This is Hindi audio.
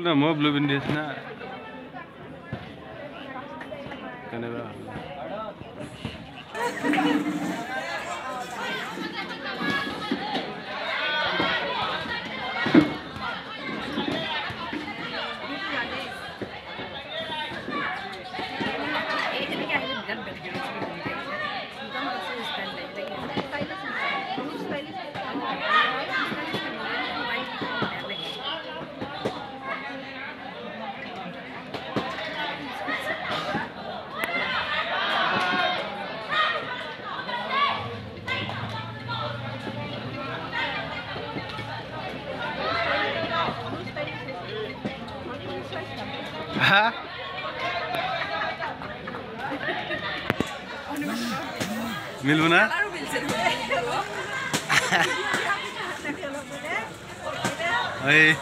Problem o blue bin desna. Kaneva. हाँ ना? ओए।